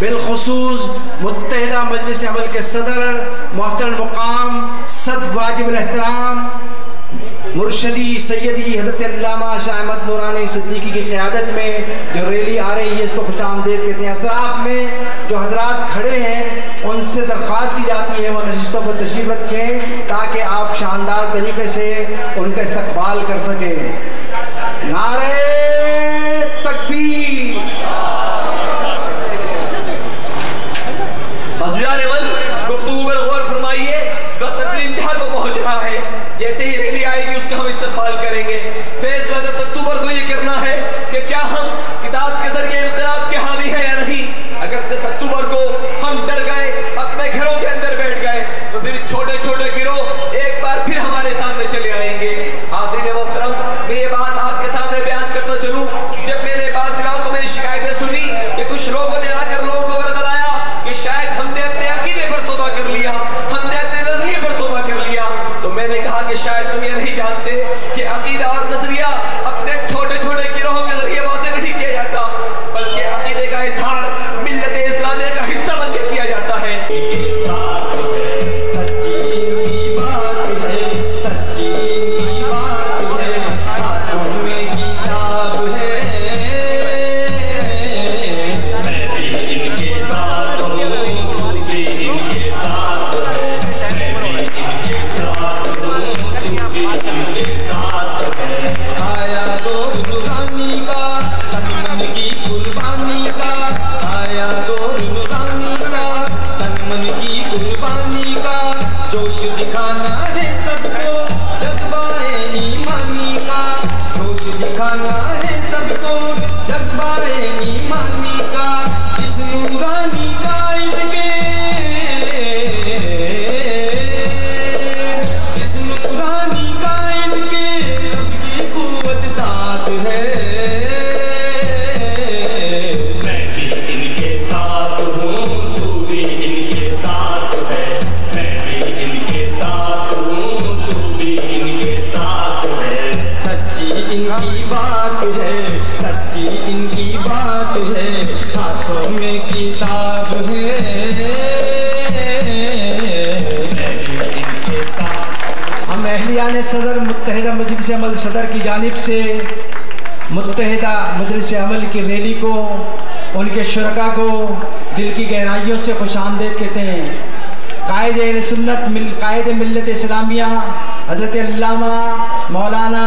बिलखसूस मुतहदा मजलिस अमल के सदर मोहतर मुकाम, सद वाजिब एहतराम, मुर्शदी सैदी हज़रत शाह अहमद नूरानी सिद्दीकी की क़्यादत में जो रैली आ रही है, इसको खुश आमदेद कहते हैं। में जो हजरात खड़े हैं, उनसे दरख्वास्त की जाती है, वो नशस्तों पर तशरीफ़ रखें, ताकि आप शानदार तरीके से उनका इस्तकबाल कर सकें। नारे तकबीर गुफ्तु पर गौर फरमाइए वक्त अपनी इंतहा को पहुँच रहा है। जैसे ही रैली आएगी, उसका हम इस्तेमाल करेंगे। फैसला दस अक्टूबर को ये करना है कि क्या हम किताब के ज़रिए इनकलाब के हामी हैं या नहीं अगर दस अक्टूबर को हम डर गए अपने घरों के अंदर बैठ गए तो फिर छोटे छोटे गिरोह एक बार फिर हमारे सामने चले आएँगे हाजिर मोहतरम मैं ये बात आपके सामने बयान करता चलूँ जब मैंने बाज इलाकों में शिकायतें सुनी कि कुछ लोगों ने आकर लोगों को बरगलाया कि शायद हमने अपने अकीदे पर सौदा कर लिया हमने अपने नज़रिए पर सौदा कर लिया तो मैंने कहा कि शायद तुम ये नहीं जानते कि अकीदा और नज़रिया अमल सदर की जानिब से मुतहदा मजलिस अमल की रैली को, उनके शुरा को दिल की गहराइयों से खुश आमदेद कहते हैं। कायद सुन्नत मिल, कायद मिलत इस्लामिया, हज़रत मौलाना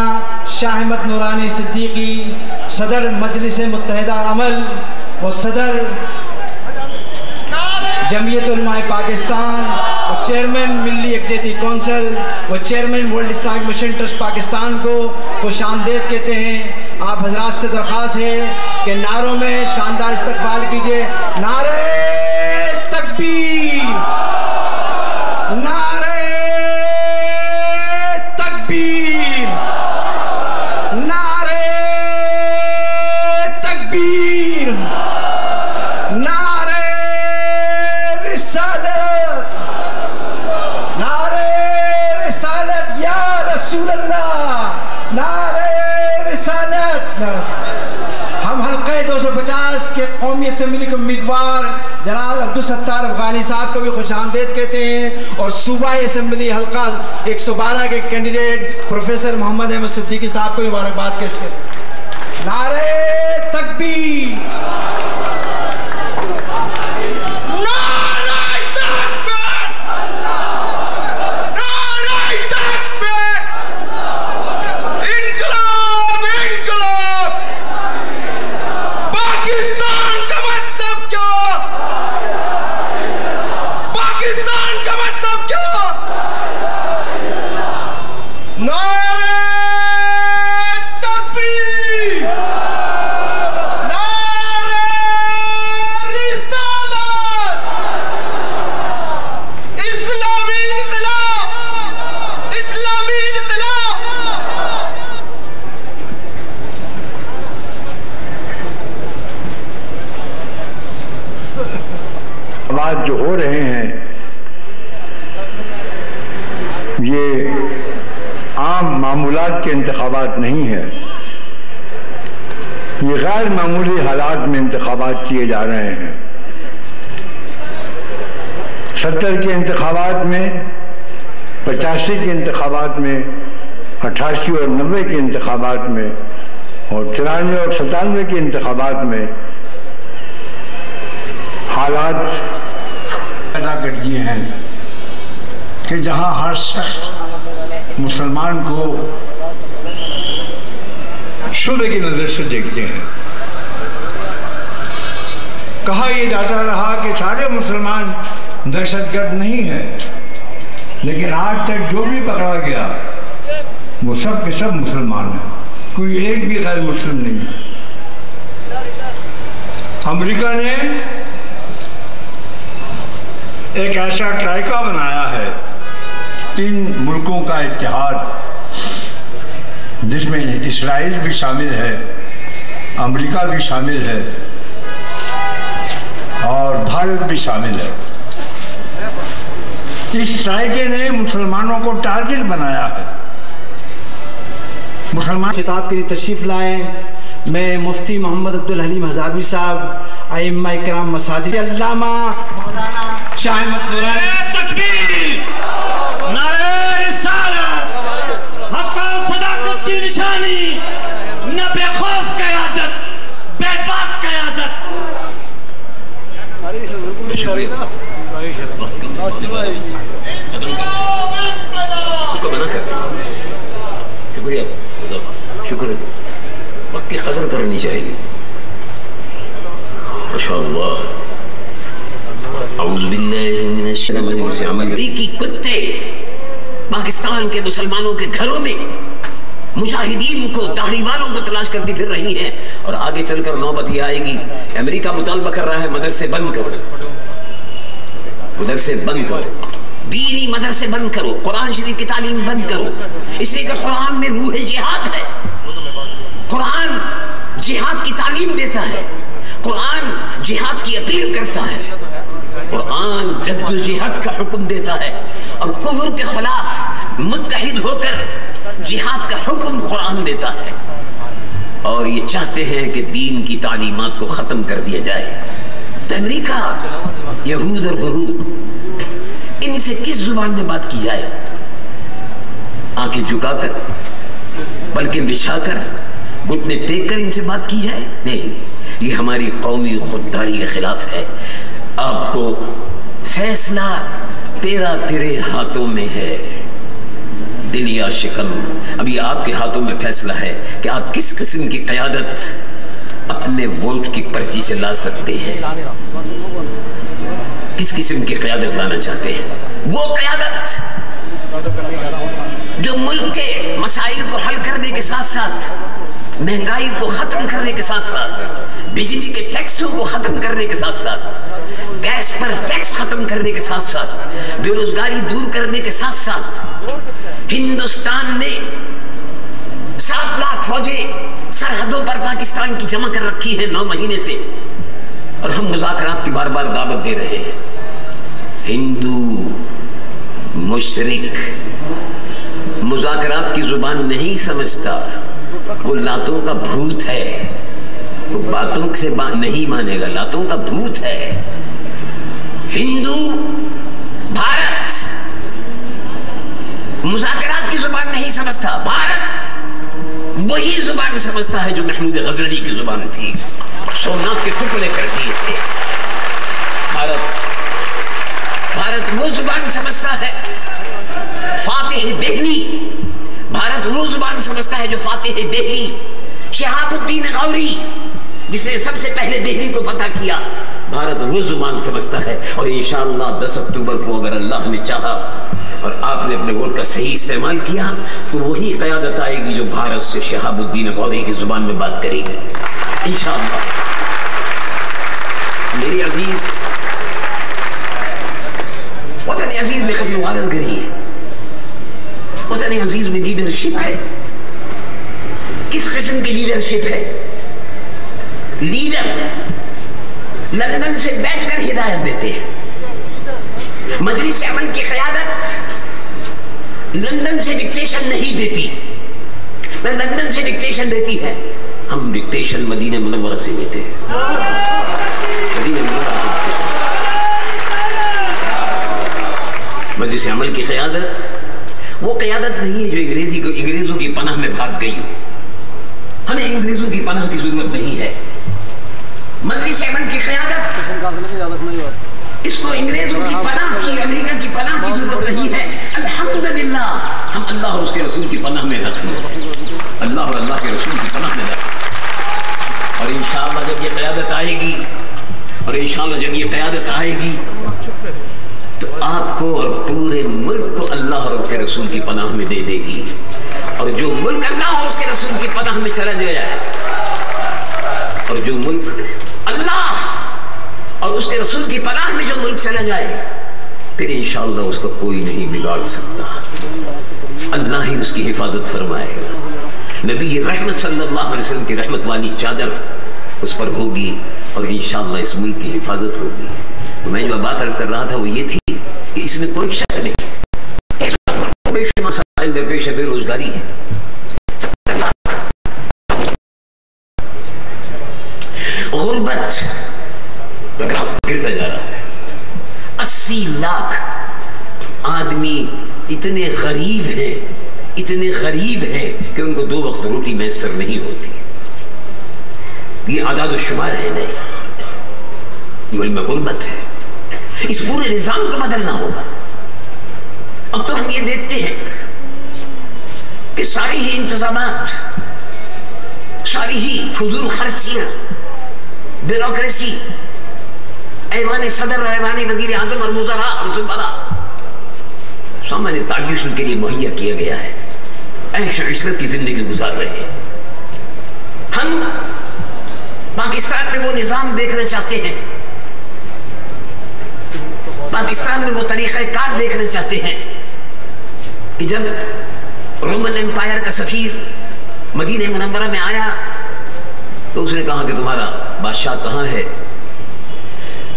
शाह अहमद नूरानी सिद्दीकी, सदर मजलिस मुतहदा अमल व सदर जमीयत पाकिस्तान और चेयरमैन मिली यकजहती कौंसल व chairman World Islamic Mission Trust Pakistan को खुश आमदेद कहते हैं। आप हजरात से दरख्वास्त है कि नारों में शानदार इस्तकबाल कीजिए। नारे तकबीर। नारे तकबीर। असम्बली के उम्मीदवार? जनाब अब्दुल सत्तार अफगानी साहब को भी खुश आमदेद कहते हैं। और सूबा असम्बली हल्का 112 के कैंडिडेट, प्रोफेसर मोहम्मद अहमद सिद्दीकी साहब को मुबारकबाद करते हैं नारे तकबीर पाकिस्तान का मतलब क्या पाकिस्तान का मतलब क्या नारे तकबीर नारे रिसालत इस्लामी इनकलाब इस्लामी इनकलाब आवाज़ जो हो रहे हैं। ये आम मामूलात के इंतबात नहीं है। ये गैर मामूली हालात में इंतबात किए जा रहे हैं। सत्तर के इंतबात में, पचासी के इंतबात में अट्ठासी और नब्बे के इंतबात में, और तिरानवे और सतानवे के इंतबात में हालात पैदा कर दिए हैं कि जहाँ हर शख्स मुसलमान को शुभ की नज़र से देखते हैं। कहा यह जाता रहा कि सारे मुसलमान दहशतगर्द नहीं है, लेकिन आज तक जो भी पकड़ा गया, वो सब के सब मुसलमान हैं। कोई एक भी गैर मुस्लिम नहीं अमेरिका ने एक ऐसा ट्राइका बनाया है, तीन मुल्कों का इतिहाद जिसमें इसराइल भी शामिल है, अमेरिका भी शामिल है, और भारत भी शामिल है। इस ट्राइके ने मुसलमानों को टारगेट बनाया है। मुसलमान खिताब के लिए तशरीफ़ लाए। मैं मुफ्ती मोहम्मद अब्दुल हलीम हजावी साहब आइम्मा कराम मसाजिद शाह अहमद नूरानी तकबीर! नारे रिसालत सदाकत की निशानी! न बेखौफ कयादत बेबाक कयादत उसको मना कर शुक्रिया। शुक्र वक्त की कदर करनी चाहिए माशाअल्लाह अमरीकी कुत्ते पाकिस्तान के मुसलमानों के घरों में मुजाहिदीन को दाढ़ी वालों को तलाश करती फिर रही हैं और आगे चलकर नौबत ये आएगी अमेरिका मुतालबा कर रहा है, मदरसे बंद करो। मदरसे बंद करो। दीनी मदरसे बंद करो। कुरान शरीफ की तालीम बंद करो। इसलिए कि कुरान में रूह जिहाद है। कुरान जिहाद की तालीम देता है। कुरान जिहाद की अपील करता है। कुरान जद्दोजहद का हुक्म देता है और कुफर के खिलाफ मुतहिद होकर जिहाद का हुक्म कुरान देता है। और ये चाहते हैं कि दीन की तालीमत को ख़त्म कर दिया जाए। तो अमेरिका, यहूद और गरूद इनसे किस ज़ुबान में बात की जाए? आँखें झुकाकर बल्कि बिछाकर, घुटने टेक कर इनसे बात की जाए? नहीं, ये हमारी कौमी खुददारी के खिलाफ है। आपको फैसला तेरा तेरे हाथों में है। दिल या शिकम अभी आपके हाथों में फैसला है कि आप किस किस्म की क्यादत अपने वोट की पर्ची से ला सकते हैं। किस किस्म की क्यादत लाना चाहते हैं? वो क्यादत जो मुल्क के मसाइल को हल करने के साथ साथ, महँगाई को खत्म करने के साथ साथ, बिजली के टैक्सों को खत्म करने के साथ साथ गैस पर टैक्स खत्म करने के साथ साथ बेरोजगारी दूर करने के साथ साथ हिंदुस्तान ने सात लाख फौजें सरहदों पर पाकिस्तान की जमा कर रखी है नौ महीने से और हम मुजाकरात की बार बार दावत दे रहे हैं। हिंदू मुशरिक मुजाकरात की ज़ुबान नहीं समझता वो लातों का भूत है। वो बातों से बा, नहीं मानेगा लातों का भूत है। हिंदू, भारत। मुजाकरात की ज़ुबान नहीं समझता, भारत वही ज़ुबान समझता है जो महमूद गजली की ज़ुबान थी। सोमनाथ के टुकड़े कर दिए थे। भारत भारत वो ज़ुबान समझता है, फातेह देहली। भारत वो ज़ुबान समझता है जो फातेह देहली, शहाबुद्दीन गौरी, जिसने सबसे पहले दिल्ली को पता किया। भारत वो ज़ुबान समझता है और इंशाअल्लाह 10 अक्टूबर को अगर अल्लाह ने चाहा और आपने अपने वोट का सही इस्तेमाल किया तो वही क्यादत आएगी जो भारत से शहाबुद्दीन गौरी की ज़ुबान में बात करेगी। इंशाअल्लाह। मेरी अज़ीज़, वतन अज़ीज़ में कभी वारद गरी है? वतन अज़ीज़ में लीडरशिप है? किस किस्म की लीडरशिप है? लीडर लंदन से बैठकर हिदायत देते हैं। मजलिस अमन की क्यादत लंदन से डिक्टेशन नहीं देती। लंदन से डिक्टेशन देती है। हम डिक्टेशन मदीने मुनवरा से लेते हैं। मदीने मजलिस अमल की क़्यादत, वो क़्यादत नहीं है जो अंग्रेज़ी को, अंग्रेज़ों की पनाह में भाग गई हमें अंग्रेज़ों की पनाह की ज़रूरत नहीं है। मजलिस अमल की क़्यादत। इसको अंग्रेज़ों की पनाह की अमेरिका की पनाह की ज़रूरत नहीं है। अल्हम्दुलिल्लाह, हम अल्लाह और उसके रसूल की पनाह में रख अल्लाह और अल्लाह के रसूल की पनाह में रख और इंशाअल्लाह जब ये क़यादत आएगी, और इंशाअल्लाह जब ये क़यादत आएगी तो आपको और पूरे मुल्क को अल्लाह और उसके रसूल की पनाह में दे देगी। और जो मुल्क अल्लाह और उसके रसूल की पनाह में चला है और जो मुल्क अल्लाह और उसके रसूल की पनाह में जो मुल्क चला जाए, फिर इंशाअल्लाह उसको कोई नहीं बिगाड़ सकता। अल्लाह ही उसकी हिफाजत फरमाएगा। नबी रहमत सल्लल्लाहु अलैहि वसल्लम की रहमत वाली चादर उस पर होगी और इंशाअल्लाह इस मुल्क की हिफाजत होगी। तो मैं जो बात अर्ज़ कर रहा था वो ये थी कि इसमें कोई शक नहीं। बेरोजगारी है गुर्बत गिरता जा रहा है अस्सी लाख आदमी इतने गरीब हैं, इतने गरीब हैं कि उनको दो वक्त रोटी मैसर नहीं होती। ये आदाद शुमार है नहीं। मुल्क गुर्बत है। इस पूरे निज़ाम को बदलना होगा। अब तो हम ये देखते हैं कि सारी ही इंतज़ाम सारी ही फजूल खर्चियाँ, ब्यूरोक्रेसी, ऐवान सदर ऐवान वज़ीर आज़म और मुजरा और जुबरा सामान्य ताजुशन के लिए मुहैया किया गया है। ऐश इशरत की ज़िंदगी गुजार रहे हैं। हम पाकिस्तान में वो निज़ाम देखना चाहते हैं। पाकिस्तान में वो तरीक़ा कार देखना चाहते हैं कि जब रोमन एम्पायर का सफीर मदीने मुनवरा में आया तो उसने कहा कि तुम्हारा बादशाह कहाँ है?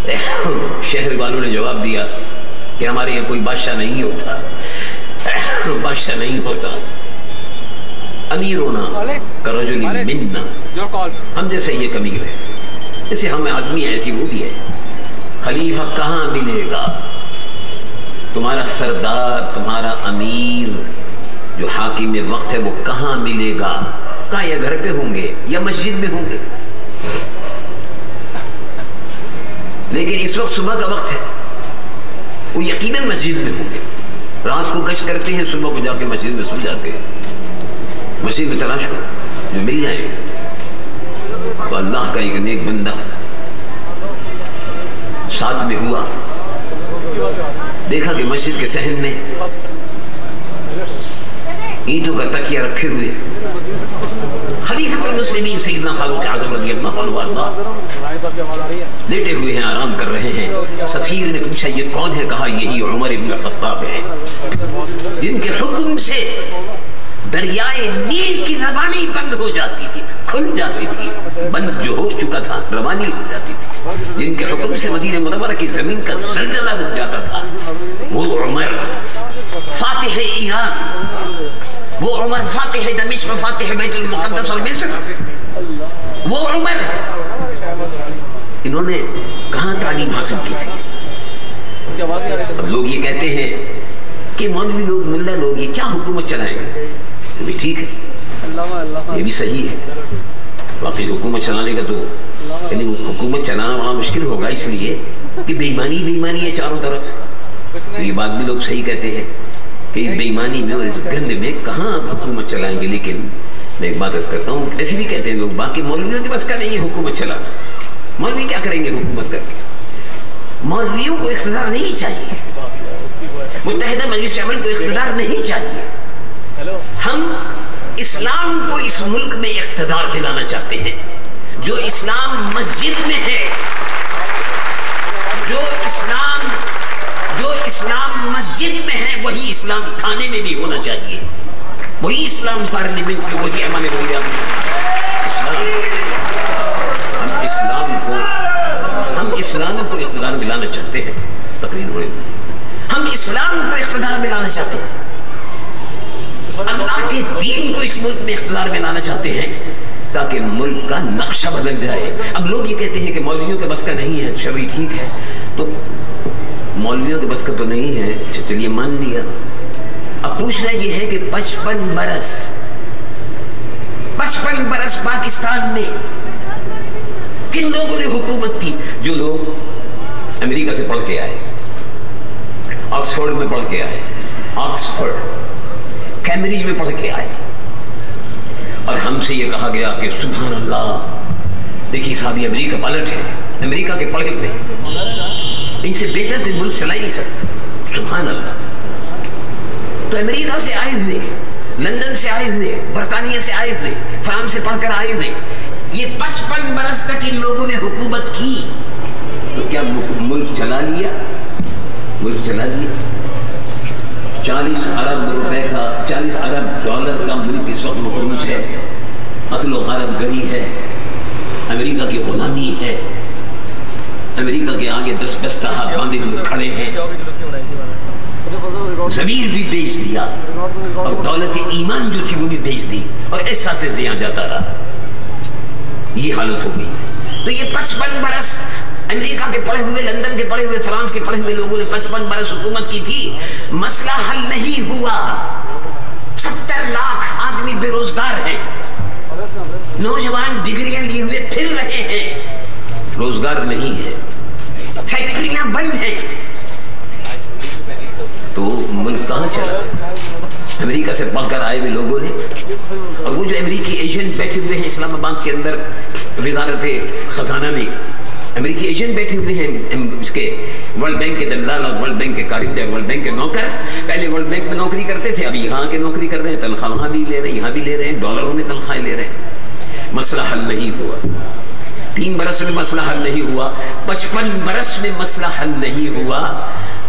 शहर वालों ने जवाब दिया कि हमारे यहाँ कोई बादशाह नहीं होता। बादशाह नहीं होता। अमीर होना करजुली मिन्ना। हम जैसे ये कमीर है। जैसे हम आदमी है ऐसी वो भी है। खलीफा कहाँ मिलेगा? तुम्हारा सरदार तुम्हारा अमीर जो हाकिम वक्त है वो कहाँ मिलेगा? कहा या घर पे होंगे या मस्जिद में होंगे? लेकिन इस वक्त सुबह का वक्त है। वो यकीनन मस्जिद में होंगे। रात को गश्त करते हैं, सुबह को जाके मस्जिद में सो जाते हैं। मस्जिद में तलाश करो, जो मिल जाए। तो अल्लाह का एक नेक बंदा साथ में हुआ। देखा कि मस्जिद के सहन में ईंटों का तकिया रखे हुए। खलीफतुल मुस्लिमीन सैयदना फारूक आज़म रज़ी अल्लाह लेटे हुए हैं, आराम कर रहे हैं। सफीर ने पूछा, ये कौन है? कहा, यही उमर इब्न खत्ताब है। जिनके हुक्म से दरियाए नील की रवानी बंद हो जाती थी, खुल जाती थी, बंद जो हो चुका था, रवानी हो जाती थी। जिनके हुक्म से मदीने मुनव्वरा की ज़मीन का जलजला रुक जाता था, वो उमर, फातिह ईरान वो उमर फातिह दमिश्क फातिह बैतुल मुक़द्दस और मिस्र। वो उमर, इन्होंने कहाँ तालीम हासिल की थी? अब लोग ये कहते हैं कि मौलवी लोग, मुल्ला लोग, ये क्या हुकूमत चलाएँगे? वो भी ठीक है। ये भी सही है। बाकी हुकूमत चलाने का तो यानी हुकूमत चलाना बड़ा मुश्किल होगा इसलिए कि बेईमानी बेईमानी है चारों तरफ़। तो ये बात भी लोग सही कहते हैं। कि बेईमानी में और इस गंद में कहाँ हुकूमत चलाएँगे? लेकिन मैं एक बात अर्ज़ करता हूँ, ऐसे भी कहते हैं लोग, बाकी मौलवियों के बस का नहीं है हुकूमत चलाना मौलवी क्या करेंगे हुकूमत करके? मौलवियों को इकतदार नहीं चाहिए। मुतहदा मजलिस अमल को इकतदार नहीं चाहिए। हम इस्लाम को इस मुल्क में इकतदार दिलाना चाहते हैं। जो इस्लाम मस्जिद में है, जो इस्लाम जो इस्लाम मस्जिद में है, वही इस्लाम थाने में भी होना चाहिए। वही इस्लाम पार्लियामेंट में, वही अमन इस्लाम। हम इस्लाम को, हम इस्लाम को इख्तदार मिलाना चाहते हैं, तकरीर हुए हम इस्लाम को इख्तदार मिलाना चाहते हैं। अल्लाह के दीन को इस मुल्क में इख्तदार में लाना चाहते हैं, ताकि मुल्क का नक्शा बदल जाए। अब लोग ये कहते हैं कि मौलवियों के बस का नहीं है, छवि ठीक है तो मौलवियों के बस का तो नहीं है अच्छा, चलिए मान लिया। अब पूछना ये है कि पचपन बरस पचपन बरस पाकिस्तान में किन लोगों ने हुकूमत की? जो लोग अमेरिका से पढ़ के आए ऑक्सफोर्ड में पढ़ के आए ऑक्सफोर्ड कैम्ब्रिज में पढ़ के आए। और हमसे ये कहा गया कि सुबह अल्लाह देखिए साहब ये अमेरिका पलट है अमेरिका के पढ़े हुए इनसे बेहतर कोई मुल्क चला ही नहीं सकता। सुबह अल्लाह तो अमेरिका से आए हुए, लंदन से आए हुए, बरतानिया से आए हुए, फ्रांस से पढ़कर आए हुए, ये पचपन बरस तक इन लोगों ने हुकूमत की। तो क्या मुल्क चला लिया? मुल्क चला लिया। चालीस अरब रुपए का, चालीस अरब डॉलर का मुल्क इस वक्त मकरूज है। कत्लो गरब गरी है। अमेरिका की गुलामी है। अमेरिका के आगे दस बस्ता हाथ बांधे हुए खड़े हैं। जमीर भी बेच दिया। और दौलत ईमान जो थी वो भी बेच दी। और ऐसा से जिया जाता रहा। ये हालत हो गई। तो ये पचपन बरस अमेरिका के पढ़े हुए, लंदन के पढ़े हुए, फ्रांस के पढ़े हुए लोगों ने पचपन बरस हुकूमत की थी। मसला हल नहीं हुआ। सत्तर लाख आदमी बेरोजगार हैं। नौजवान डिग्रियाँ लिए हुए फिर रहे हैं। रोज़गार नहीं है। फैक्ट्रियाँ बंद हैं। तो मुल्क कहाँ चला? अमेरिका से पढ़कर आए हुए लोगों ने। और वो जो अमेरिकी एजेंट बैठे हुए हैं इस्लामाबाद के अंदर वजारत खजाना में अमेरिकी एजेंट बैठे हुए हैं इसके वर्ल्ड बैंक के दलाल और वर्ल्ड बैंक के कारिंदे वर्ल्ड बैंक के नौकर। पहले वर्ल्ड बैंक में नौकरी करते थे अभी यहाँ के नौकरी कर रहे हैं तनख्वाह वहाँ भी ले रहे हैं यहाँ भी ले रहे हैं डॉलरों में तनख्वाहें ले रहे हैं। मसला हल नहीं हुआ। तीन बरस में मसला हल नहीं हुआ, पचपन बरस में मसला हल नहीं हुआ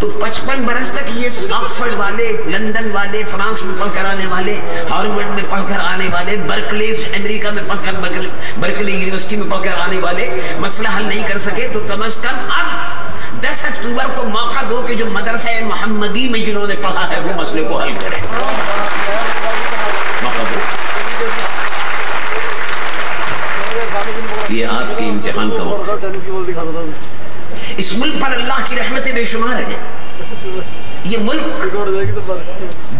तो पचपन बरस तक ये ऑक्सफोर्ड वाले, लंदन वाले, फ्रांस में पढ़कर आने वाले, हार्वर्ड में पढ़कर आने वाले बर्कले अमेरिका में पढ़कर बर्कले यूनिवर्सिटी में पढ़कर आने वाले मसला हल नहीं कर सके तो कम अज कम अब दस अक्टूबर को मौका दो कि जो मदरसा मोहम्मदी में जिन्होंने पढ़ा है, वो मसले को हल करें। मौका दो ये आपके इम्तिहान का वक्त इस मुल्क पर अल्लाह की रहमतें बेशुमार हैं। ये मुल्क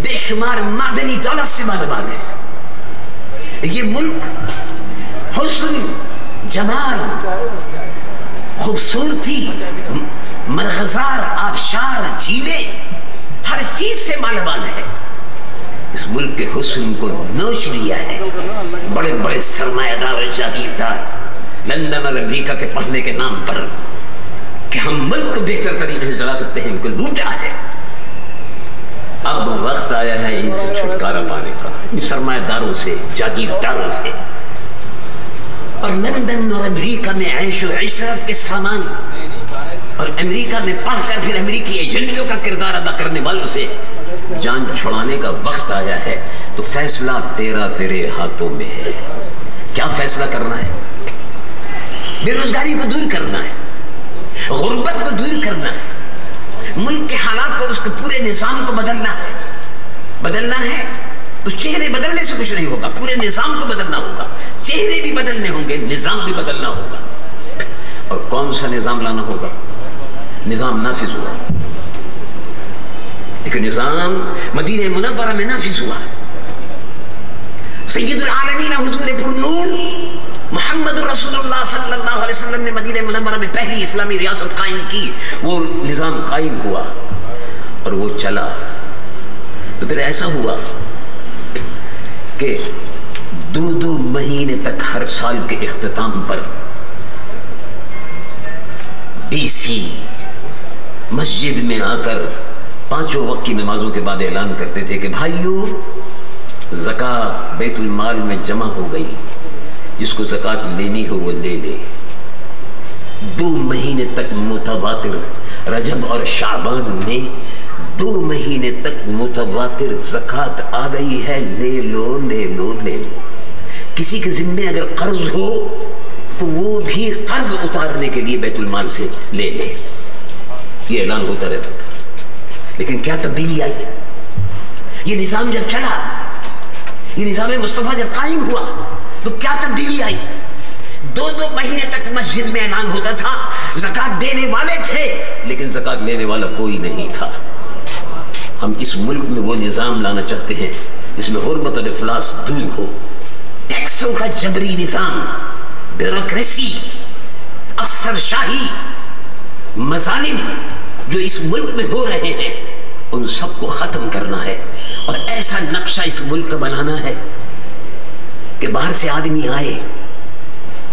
बेशुमार मादनी दौलत से मालवान है। ये मुल्क हुस्न, जमाल, खूबसूरती मरहजार आबशार, झीले, हर चीज़ से मालवान है। इस मुल्क के हुस्न को नोच लिया है। बड़े बड़े सरमायादार जागीरदार लंदन और अमेरिका के पढ़ने के नाम पर कि हम मुल्क को बेहतर तरीके से चला सकते हैं इनको लूटा है। अब वक्त आया है इनसे छुटकारा पाने का, इन सरमायादारों से, जागीरदारों से। और लंदन और अमेरिका में ऐश इशरत के सामान और अमेरिका में पढ़कर फिर अमेरिकी एजेंटों का किरदार अदा करने वालों से जान छुड़ाने का वक्त आया है। तो फैसला तेरा तेरे हाथों में है। क्या फैसला करना है? बेरोजगारी को दूर करना है। गुर्बत को दूर करना है। मुल्क के हालात को उसके पूरे निज़ाम को बदलना है। बदलना है? तो चेहरे बदलने से कुछ नहीं होगा। पूरे निज़ाम को बदलना होगा। चेहरे भी बदलने होंगे, निज़ाम भी बदलना होगा। और कौन सा निज़ाम लाना होगा? निज़ाम नाफिज हुआ। एक निज़ाम मदीन मुनव्वरा में नाफिज हुआ। सैयदुल आलमीन हुजूर पुरनूर मोहम्मद ने मदीने मुनव्वरा में पहली इस्लामी रियासत कायम की वो निज़ाम कायम हुआ और वो चला तो फिर ऐसा हुआ कि दो दो महीने तक हर साल के इख्तिताम पर डीसी मस्जिद में आकर पाँचों वक्त की नमाजों के बाद ऐलान करते थे कि भाइयों जक़ात बैतुल माल में जमा हो गई जिसको जक़ात लेनी हो वो ले ले। दो महीने तक मुतवातिर रजब और शाबान में दो महीने तक मुतवातिर जक़ात आ गई है। ले लो ले लो ले लो। किसी के जिम्मे अगर कर्ज हो तो वो भी कर्ज उतारने के लिए बैतुल माल से ले ले। ये ऐलान होता रहता था। लेकिन क्या तब्दीली आई? ये निज़ाम जब चला ये निज़ाम मुस्तफ़ा जब कायम हुआ तो क्या तब्दीली आई? दो दो महीने तक मस्जिद में ऐलान होता था। जक़ात देने वाले थे। लेकिन जक़ात लेने वाला कोई नहीं था। हम इस मुल्क में वो निज़ाम लाना चाहते हैं, जिसमें हरमत और इफलास दूर हो। टैक्सों का जबरी निज़ाम, ब्यूरोक्रेसी, अफसरशाही, मजालिम जो इस मुल्क में हो रहे हैं, उन सबको ख़त्म करना है। और ऐसा नक्शा इस मुल्क का बनाना है। कि बाहर से आदमी आए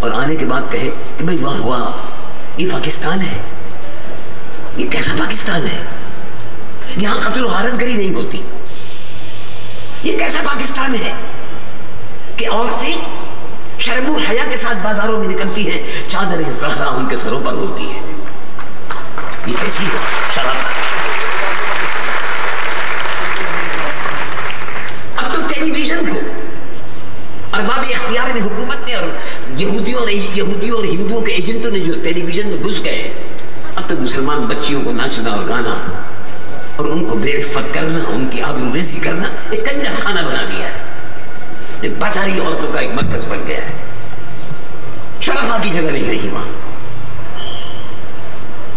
और आने के बाद कहे, कि भाई वाह वाह, ये पाकिस्तान है। ये कैसा पाकिस्तान है? यहाँ कत्ल हारत गरी नहीं होती। ये कैसा पाकिस्तान है कि औरतें शर्मो हया के साथ बाजारों में निकलती हैं, चादर जहरा उनके सरों पर होती है। ये कैसी है? शराफत अब तो टेलीविज़न अरबाब इख्तियार ने हुकूमत ने और यहूदियों और यहूदियों और हिंदुओं के एजेंटों ने जो टेलीविज़न में घुस गए, अब तो मुसलमान बच्चियों को नाचना और गाना, और उनको बेइज्जत करना, उनकी आबरूरेजी करना, एक कंजर खाना बना दिया। है बाजारी औरतों का एक मरकज बन गया। है शराफा की जगह नहीं रही वहाँ।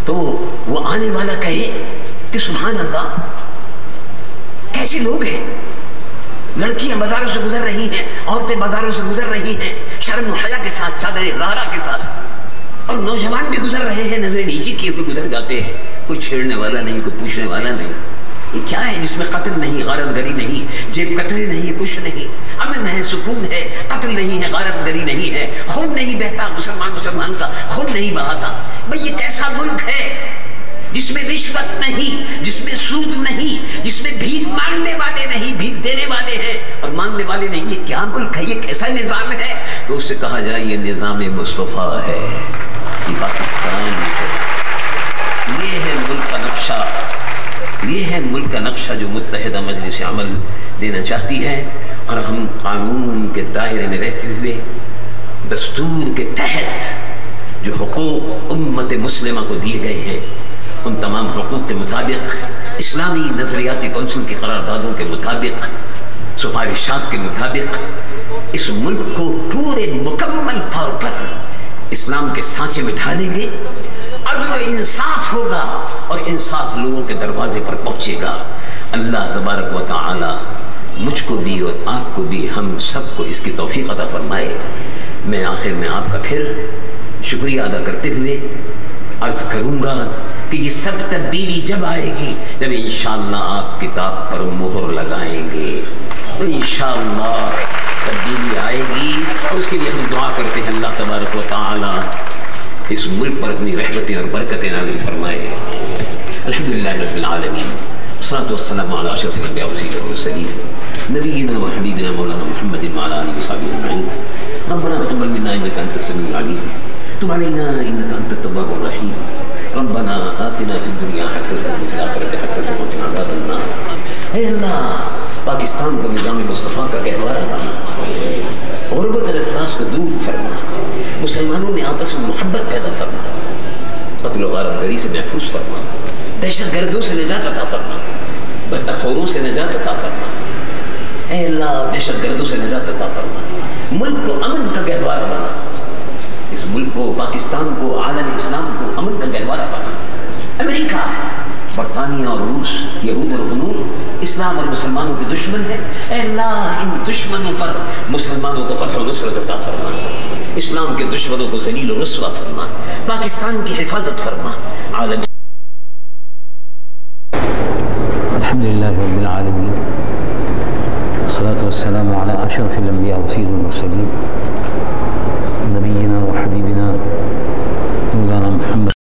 तो वो आने वाला कहे कि सुबहान अल्लाह, कैसे लोग हैं? लड़कियाँ बाजारों से गुजर रही हैं, औरतें बाजारों से गुजर रही हैं, शर्म हया के साथ, चादर लहरा के साथ। और नौजवान भी गुजर रहे हैं, नज़र नीचे किए हुए गुजर जाते हैं। कोई छेड़ने वाला नहीं, कोई पूछने वाला नहीं। ये क्या है जिसमें कत्ल नहीं गारत गरी नहीं, जेब कतरे नहीं कुछ नहीं? अमन है, सुकून है, कत्ल नहीं है गारत गरी नहीं है। खून नहीं बहता, मुसलमान मुसलमान का खून नहीं बहाता। भाई, ये कैसा मुल्क है? जिसमें रिश्वत नहीं, जिसमें सूद नहीं, जिसमें भीख मांगने वाले नहीं, भीख देने वाले हैं। और मांगने वाले नहीं, ये क्या मुल्क है? ये कैसा निज़ाम है? तो उससे कहा जाए, ये निज़ाम मुस्तफ़ा है ये पाकिस्तान है। ये है मुल्क का नक्शा। ये है मुल्क का नक्शा जो मुतहदा मजलिस अमल देना चाहती है। और हम कानून के दायरे में रहते हुए, दस्तूर के तहत जो हकूक़ उम्मत मुस्लिमा को दिए गए हैं उन तमाम हकूक़ के मुताबिक, इस्लामी नज़रियाती कौंसिल की करारदादों के मुताबिक सिफारिशात के मुताबिक, इस मुल्क को पूरे मुकम्मल तौर पर इस्लाम के सांचे में ढालेंगे। अदल इंसाफ होगा और इंसाफ लोगों के दरवाजे पर पहुंचेगा, अल्लाह तबारक व मुझको भी और आपको भी, हम सबको इसकी तोफ़ी अता फरमाए। मैं आखिर में आपका फिर शुक्रिया अदा करते हुए अर्ज़ करूँगा कि ये सब तब्दीली जब आएगी, जब इन आप किताब पर मोहर लगाएँगे तो इन तब्दीली आएगी। और उसके लिए हम दुआ करते हैं, अल्लाह तबारक व ताला इस मुल्क पर अपनी रहमतें और बरकतें नाजिल फरमाए। अल्हम्दुलिल्लाह रब्बिल आलमीन। सलात वस्सलाम अला अशरफिल अंबिया वसील मुरसलीन। नबीना व हबीबना मौलाना तक़ब्बल मिन्ना इन्नका अंतस समीउल अलीम। तुब अलैना इन्नका अंतत तव्वाबुर रहीम। रब्बना आतिना फिद दुनिया हसनतन व फिल आखिरति हसनतन व क़िना हे अल्लाह पाकिस्तान को निज़ाम मुस्तफ़ा का गहवारा बना गुरबत और को दूर फरमा मुसलमानों में आपस में मोहब्बत पैदा फरमा कत्ल गारत से महफूज फरमा दहशत गर्दों से निजात अता फरमा भट्टाखोरों से निजात अता फरमा अल्लाह दहशत गर्दों से निजात अता फरमा मुल्क को अमन का गहवारा बना मुल्क को, पाकिस्तान को, आलम इस्लाम को, अमन का गहवारा बना। अमेरिका, बरतानिया और रूस, यहूद और हनूर, इस्लाम और मुसलमानों के दुश्मन है। अल्लाह, इन दुश्मनों पर मुसलमानों को फतह नुसरत अता फरमा। इस्लाम के दुश्मनों को जलील रसवा फरमा। पाकिस्तान की हिफाजत फरमा। आलम अल्हम्दुलिल्लाह रब्बिल आलमीन। वस्सलातु वस्सलामु अला अशरफिल अंबिया व सय्यिदिल मुरसलीन।